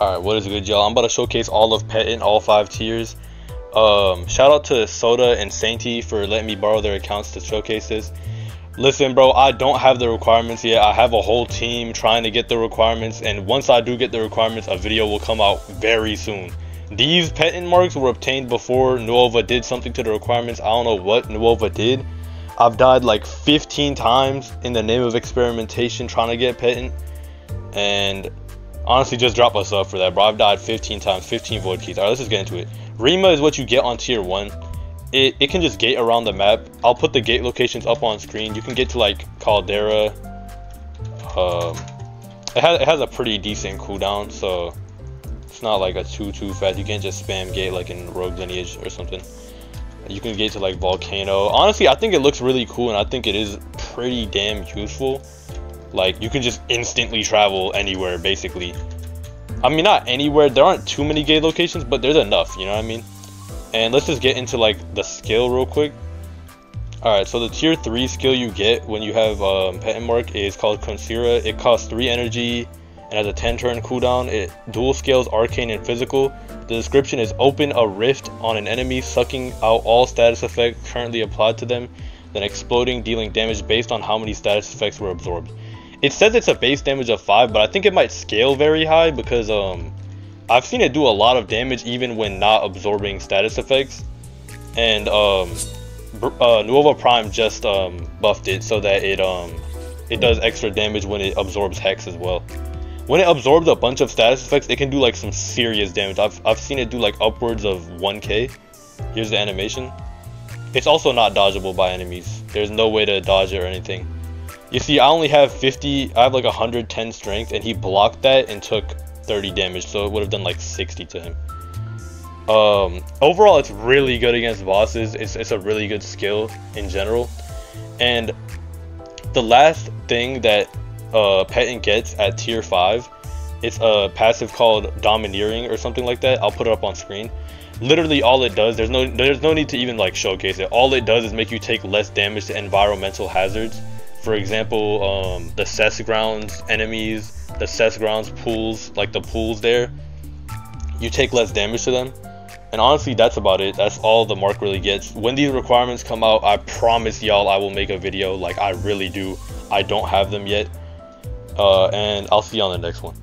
Alright, what is good, y'all? I'm about to showcase all of Petent all five tiers. Um, shout out to Soda and Sainty for letting me borrow their accounts to showcase this. Listen, bro, I don't have the requirements yet. I have a whole team trying to get the requirements, and once I do get the requirements, a video will come out very soon. These pet marks were obtained before Nuova did something to the requirements. I don't know what Nuova did. I've died like 15 times in the name of experimentation trying to get pet and honestly just drop us up for that, bro. I've died 15 times, 15 void keys. All right, let's just get into it. Rima is what you get on tier one. It, it can just gate around the map. I'll put the gate locations up on screen. You can get to like Caldera. Um, it has, it has a pretty decent cooldown, so it's not like a too too fast. You can't just spam gate like in Rogue Lineage or something. You can get to like Volcano. Honestly, I think it looks really cool, and I think it is pretty damn useful. Like you can just instantly travel anywhere basically. I mean not anywhere, there aren't too many gate locations, but there's enough, you know what I mean? And let's just get into like the skill real quick. Alright, so the tier 3 skill you get when you have um, Pet Mark is called Consira. It costs 3 energy and has a 10 turn cooldown. It dual scales arcane and physical. The description is open a rift on an enemy, sucking out all status effects currently applied to them, then exploding, dealing damage based on how many status effects were absorbed it says it's a base damage of 5, but I think it might scale very high because um, I've seen it do a lot of damage even when not absorbing status effects. And um, uh, Nuova Prime just um, buffed it so that it um, it does extra damage when it absorbs Hex as well. When it absorbs a bunch of status effects, it can do like some serious damage. I've, I've seen it do like upwards of 1k. Here's the animation. It's also not dodgeable by enemies. There's no way to dodge it or anything. You see, I only have 50, I have like 110 strength, and he blocked that and took 30 damage, so it would have done like 60 to him. Um, overall, it's really good against bosses. It's, it's a really good skill in general. And the last thing that uh, Petent gets at tier 5, it's a passive called Domineering or something like that. I'll put it up on screen. Literally all it does, there's no there's no need to even like showcase it. All it does is make you take less damage to environmental hazards for example, um, the cess grounds enemies, the cess grounds pools, like the pools there, you take less damage to them. And honestly, that's about it. That's all the mark really gets. When these requirements come out, I promise y'all I will make a video. Like, I really do. I don't have them yet. Uh, and I'll see you on the next one.